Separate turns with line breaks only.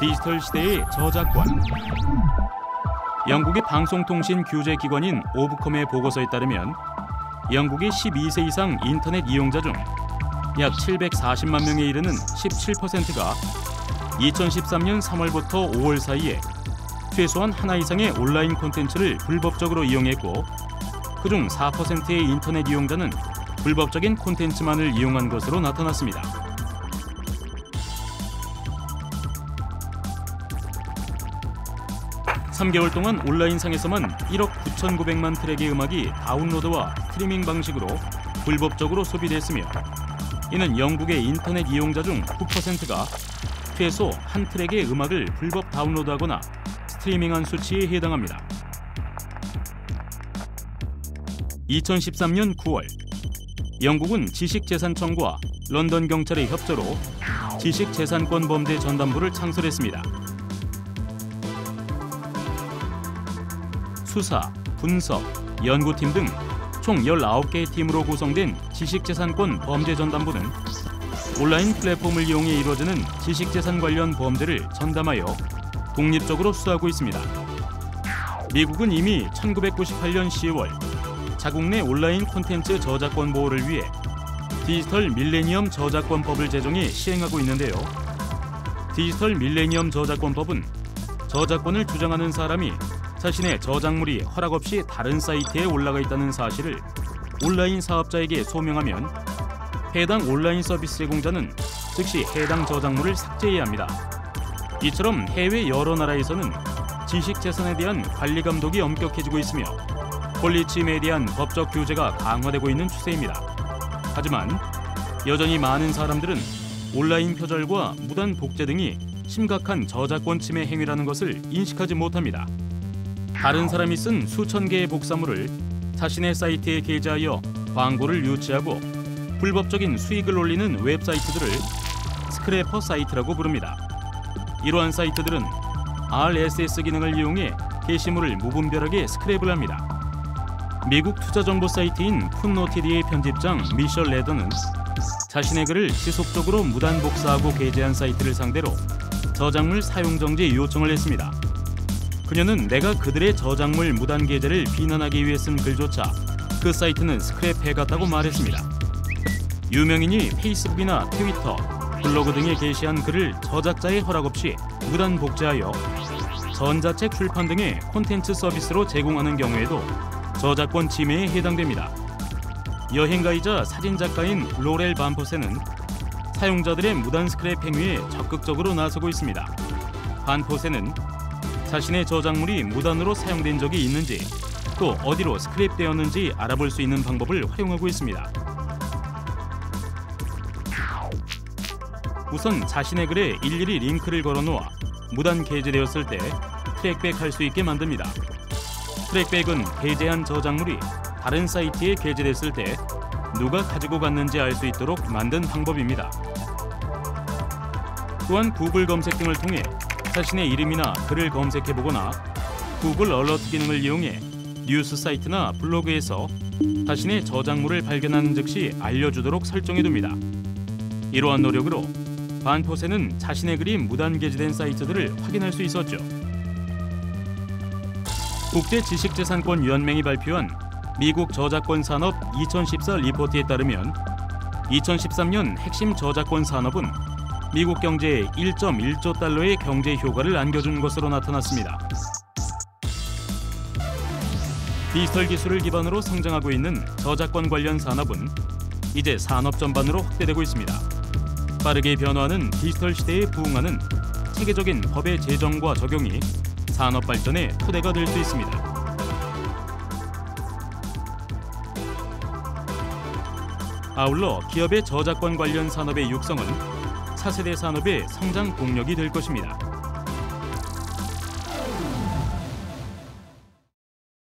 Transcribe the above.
디지털 시대의 저작권. 영국의 방송통신 규제 기관인 오브컴의 보고서에 따르면 영국의 12세 이상 인터넷 이용자 중 약 740만 명에 이르는 17%가 2013년 3월부터 5월 사이에 최소한 하나 이상의 온라인 콘텐츠를 불법적으로 이용했고 그중 4%의 인터넷 이용자는 불법적인 콘텐츠만을 이용한 것으로 나타났습니다. (3개월) 동안 온라인상에서만 (1억 9,900만) 트랙의 음악이 다운로드와 스트리밍 방식으로 불법적으로 소비됐으며 이는 영국의 인터넷 이용자 중 9%가 최소 한 트랙의 음악을 불법 다운로드하거나 스트리밍한 수치에 해당합니다. 2013년 9월 영국은 지식재산청과 런던 경찰의 협조로 지식재산권 범죄 전담부를 창설했습니다. 수사, 분석, 연구팀 등 총 19개의 팀으로 구성된 지식재산권 범죄전담부는 온라인 플랫폼을 이용해 이루어지는 지식재산 관련 범죄를 전담하여 독립적으로 수사하고 있습니다. 미국은 이미 1998년 10월 자국 내 온라인 콘텐츠 저작권 보호를 위해 디지털 밀레니엄 저작권법을 제정해 시행하고 있는데요. 디지털 밀레니엄 저작권법은 저작권을 주장하는 사람이 자신의 저작물이 허락 없이 다른 사이트에 올라가 있다는 사실을 온라인 사업자에게 소명하면 해당 온라인 서비스 제공자는 즉시 해당 저작물을 삭제해야 합니다. 이처럼 해외 여러 나라에서는 지식 재산에 대한 관리 감독이 엄격해지고 있으며 폴리침에 대한 법적 규제가 강화되고 있는 추세입니다. 하지만 여전히 많은 사람들은 온라인 표절과 무단 복제 등이 심각한 저작권 침해 행위라는 것을 인식하지 못합니다. 다른 사람이 쓴 수천 개의 복사물을 자신의 사이트에 게재하여 광고를 유치하고 불법적인 수익을 올리는 웹사이트들을 scraper site라고 부릅니다. 이러한 사이트들은 RSS 기능을 이용해 게시물을 무분별하게 스크랩을 합니다. 미국 투자 정보 사이트인 Footnoted의 편집장 미셸 레더는 자신의 글을 지속적으로 무단 복사하고 게재한 사이트를 상대로 저작물 사용 정지 요청을 했습니다. 그녀는 내가 그들의 저작물 무단 게재를 비난하기 위해 쓴 글조차 그 사이트는 스크랩해 갔다고 말했습니다. 유명인이 페이스북이나 트위터, 블로그 등에 게시한 글을 저작자의 허락 없이 무단 복제하여 전자책 출판 등의 콘텐츠 서비스로 제공하는 경우에도 저작권 침해에 해당됩니다. 여행가이자 사진작가인 로렐 반포세는 사용자들의 무단 스크랩 행위에 적극적으로 나서고 있습니다. 반포세는 자신의 저작물이 무단으로 사용된 적이 있는지 또 어디로 스크랩되었는지 알아볼 수 있는 방법을 활용하고 있습니다. 우선 자신의 글에 일일이 링크를 걸어놓아 무단 게재되었을 때 trackback 할 수 있게 만듭니다. trackback은 게재한 저작물이 다른 사이트에 게재됐을 때 누가 가지고 갔는지 알 수 있도록 만든 방법입니다. 또한 구글 검색 등을 통해 자신의 이름이나 글을 검색해보거나 구글 alert 기능을 이용해 뉴스 사이트나 블로그에서 자신의 저작물을 발견하는 즉시 알려주도록 설정해둡니다. 이러한 노력으로 반포세는 자신의 글이 무단 게재된 사이트들을 확인할 수 있었죠. 국제지식재산권연맹이 발표한 미국 저작권 산업 2014 리포트에 따르면 2013년 핵심 저작권 산업은 미국 경제에 1.1조 달러의 경제 효과를 안겨준 것으로 나타났습니다. 디지털 기술을 기반으로 성장하고 있는 저작권 관련 산업은 이제 산업 전반으로 확대되고 있습니다. 빠르게 변화하는 디지털 시대에 부응하는 체계적인 법의 제정과 적용이 산업 발전의 토대가 될 수 있습니다. 아울러 기업의 저작권 관련 산업의 육성은 차세대 산업의 성장 동력이 될 것입니다.